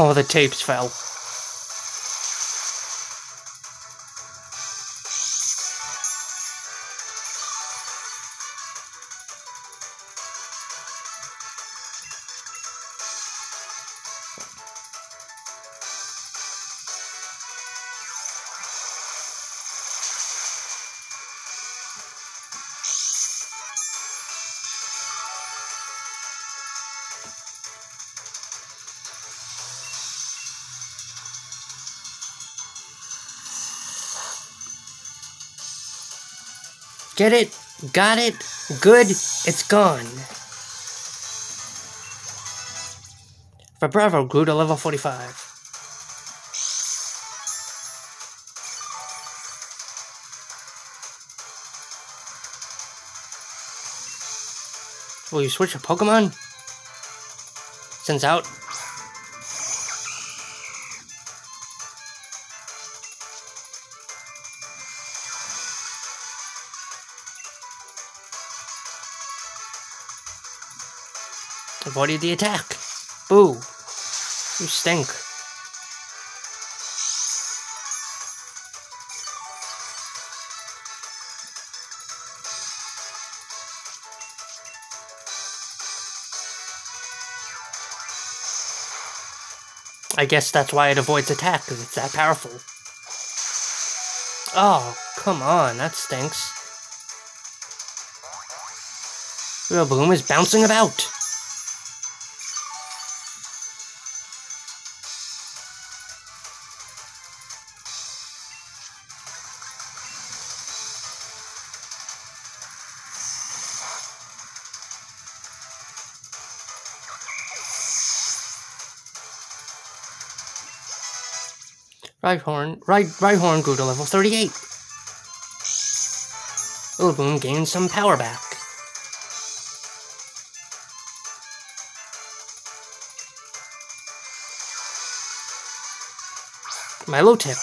Oh, the tapes fell. Get it? Got it? Good? It's gone. Vibrava grew to level 45. Will you switch your Pokemon? Sends out. Avoided the attack. Boo. You stink. I guess that's why it avoids attack, because it's that powerful. Oh, come on, that stinks. Rillaboom is bouncing about. Rhyhorn, right, Rhyhorn grew to level 38. Rillaboom gained some power back. Milotic.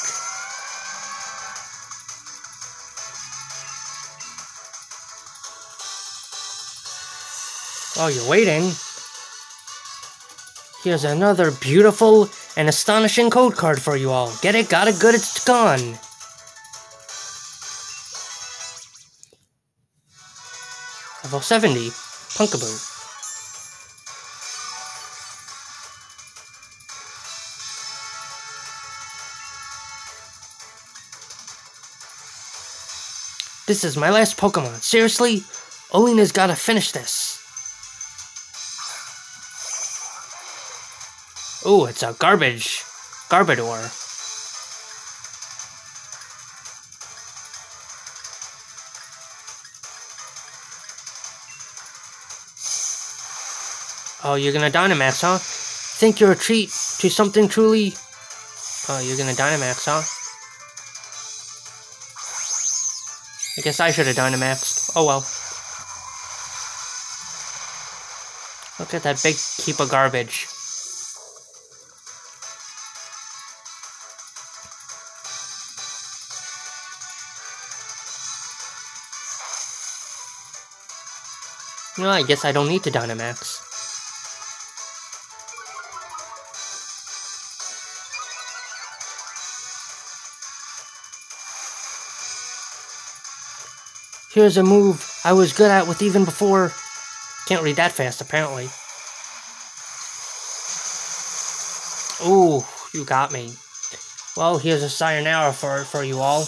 Oh, you're waiting. Here's another beautiful and astonishing code card for you all. Get it, got it, good, it's gone. Level 70, Pumpkaboo. This is my last Pokemon. Seriously? Oleana's gotta finish this. Ooh, it's a garbage. Garbodor. Oh, you're gonna Dynamax, huh? Think you're a treat to something truly... Oh, you're gonna Dynamax, huh? I guess I should have Dynamaxed. Oh well. Look at that big heap of garbage. No, I guess I don't need to Dynamax. Here's a move I was good at with even before... Can't read that fast, apparently. Ooh, you got me. Well, here's a sayonara for, for you all.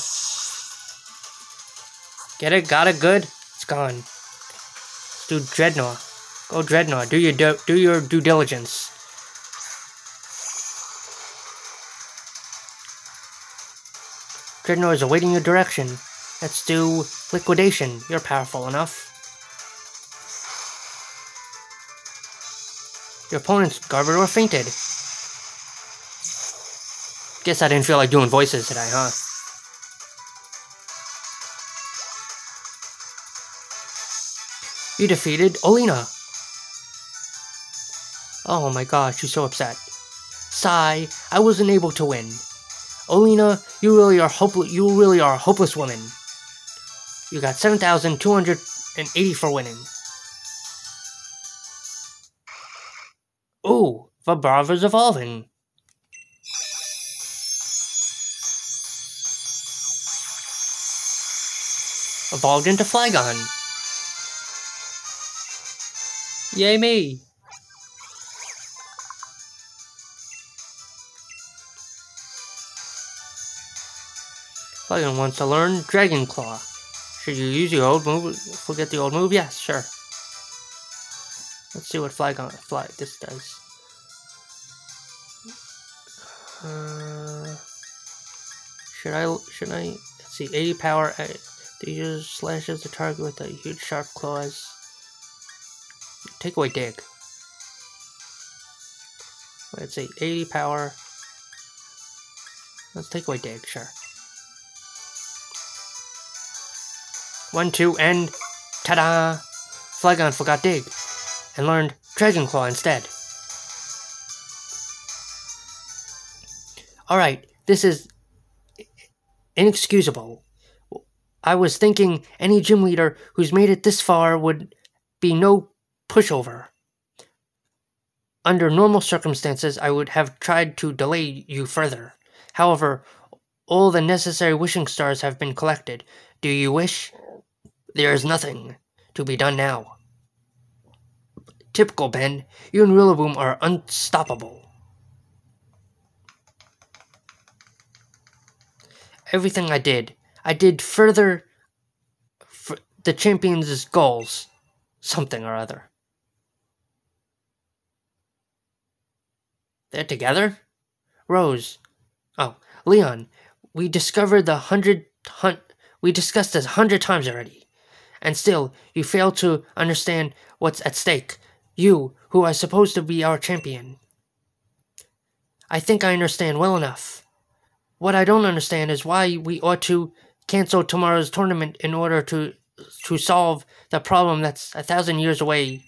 Get it? Got it? Good? It's gone. Do Drednaw. Go Drednaw. Do your, do, do your due diligence. Drednaw is awaiting your direction. Let's do liquidation. You're powerful enough. Your opponent's Garbodor fainted. Guess I didn't feel like doing voices today, huh? You defeated Oleana. Oh my gosh, she's so upset. Sigh, I wasn't able to win. Oleana, you really are hopeless. You really are a hopeless woman. You got 7,280 for winning. Ooh, Vibrava's evolving. Evolved into Flygon. Yay me! Flygon wants to learn Dragon Claw. Should you use your old move? Forget the old move? Yes, sure. Let's see what Flygon Fly this does. Uh, should I? Should I? Let's see. 80 power. Uh, user slashes the target with a huge sharp claws. Take away dig. Let's see. 80 power. Let's take away dig. Sure. One, two, and ta-da! Flygon forgot Dig, and learned Dragon Claw instead. Alright, this is inexcusable. I was thinking any gym leader who's made it this far would be no pushover. Under normal circumstances, I would have tried to delay you further. However, all the necessary wishing stars have been collected. Do you wish? There is nothing to be done now. Typical, Ben. You and Rillaboom are unstoppable. Everything I did, I did further the champions' goals. Something or other. They're together? Rose. Oh, Leon, we discovered the hundred hunt. We discussed this a hundred times already and still you fail to understand what's at stake. You, who are supposed to be our champion. I think I understand well enough. What I don't understand is why we ought to cancel tomorrow's tournament in order to to solve the problem that's a thousand years away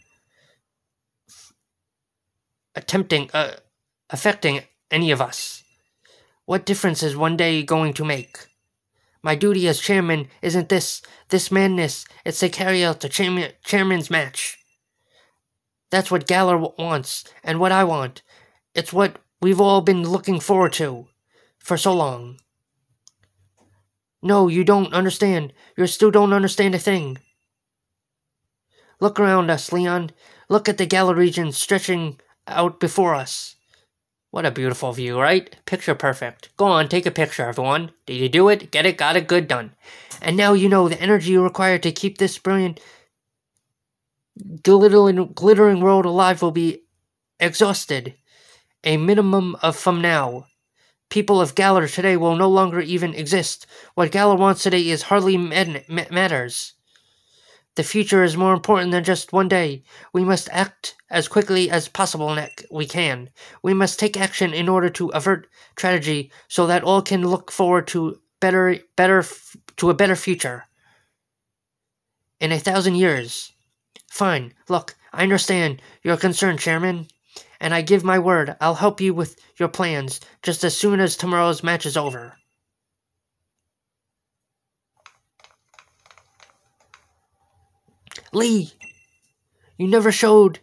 attempting uh, affecting any of us. What difference is one day going to make? My duty as chairman isn't this this madness. It's to carry out the chairman, chairman's match. That's what Galar wants, and what I want. It's what we've all been looking forward to for so long. No, you don't understand. You still don't understand a thing. Look around us, Leon. Look at the Galar region stretching out before us. What a beautiful view, right? Picture perfect. Go on, take a picture, everyone. Did you do it? Get it, got it, good, done. And now you know the energy you require to keep this brilliant, glittering, glittering world alive will be exhausted. A minimum of from now. People of Galar today will no longer even exist. What Galar wants today is hardly matters. The future is more important than just one day. We must act as quickly as possible we can. We must take action in order to avert tragedy so that all can look forward to better better to a better future. In a thousand years. Fine. Look, I understand your concern, Chairman. And I give my word, I'll help you with your plans just as soon as tomorrow's match is over. Lee, you never showed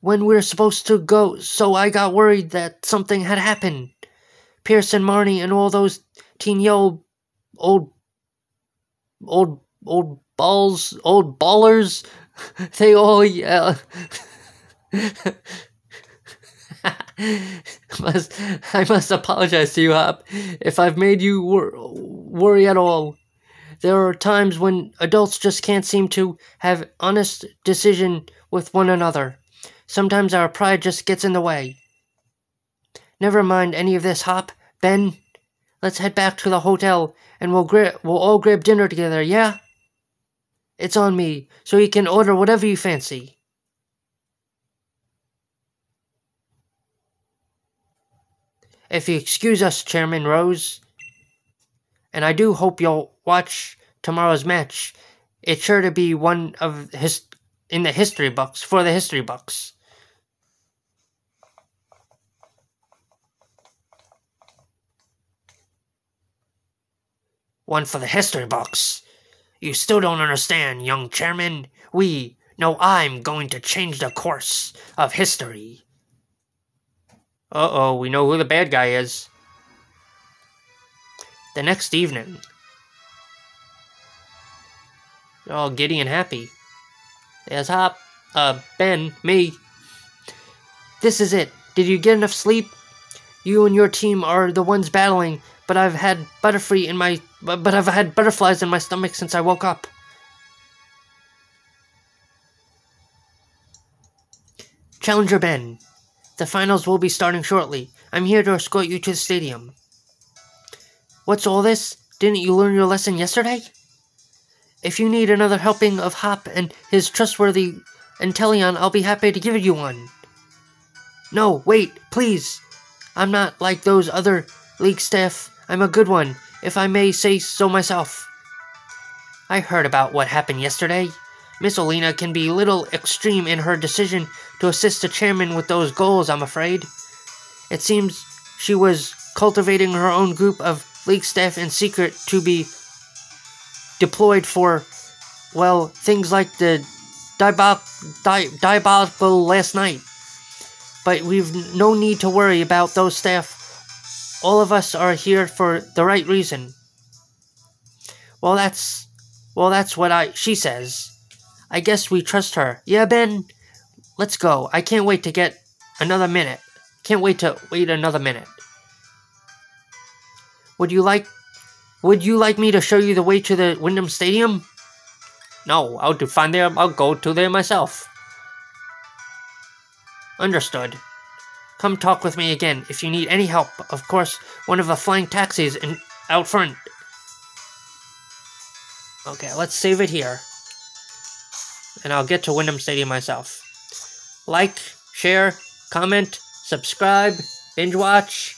when we were supposed to go, so I got worried that something had happened. Pearson, Marnie, and all those teeny old, old, old, old balls, old ballers, they all yell. must, I must apologize to you, Hop, if I've made you wor- worry at all. There are times when adults just can't seem to have honest decision with one another. Sometimes our pride just gets in the way. Never mind any of this, Hop. Ben, let's head back to the hotel and we'll gra- we'll all grab dinner together, yeah? It's on me, so you can order whatever you fancy. If you excuse us, Chairman Rose, and I do hope you'll watch tomorrow's match. It's sure to be one of his in the history books for the history books. One for the history books. You still don't understand, young chairman. We, no, I'm going to change the course of history. Uh oh, we know who the bad guy is. The next evening, they're all giddy and happy. There's Hop, uh, Ben, me. This is it. Did you get enough sleep? You and your team are the ones battling, but I've had butterfree in my, but I've had butterflies in my stomach since I woke up. Challenger Ben, the finals will be starting shortly. I'm here to escort you to the stadium. What's all this? Didn't you learn your lesson yesterday? If you need another helping of Hop and his trustworthy Inteleon, I'll be happy to give you one. No, wait, please. I'm not like those other league staff. I'm a good one, if I may say so myself. I heard about what happened yesterday. Miss Oleana can be a little extreme in her decision to assist the chairman with those goals, I'm afraid. It seems she was cultivating her own group of league staff in secret to be deployed for, well, things like the diabol- di- diabolical last night. But we've no need to worry about those staff. All of us are here for the right reason. Well, that's, well, that's what I, she says. I guess we trust her. Yeah, Ben? Let's go. I can't wait to get another minute. Can't wait to wait another minute. Would you like would you like me to show you the way to the Wyndon Stadium? No, I'll to find there I'll go to there myself. Understood. Come talk with me again if you need any help. Of course, one of the flying taxis in out front. Okay, let's save it here. And I'll get to Wyndon Stadium myself. Like, share, comment, subscribe, binge watch,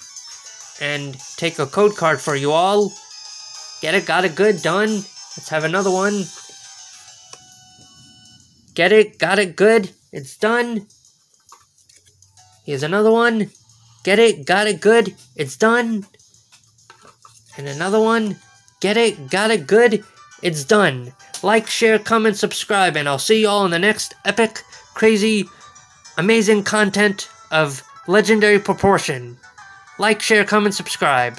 and take a code card for you all. Get it, got it, good, done. Let's have another one. Get it, got it, good, it's done. Here's another one. Get it, got it, good, it's done. And another one. Get it, got it, good, it's done. Like, share, comment, subscribe, and I'll see you all in the next epic, crazy, amazing content of legendary proportion. Like, share, comment, subscribe.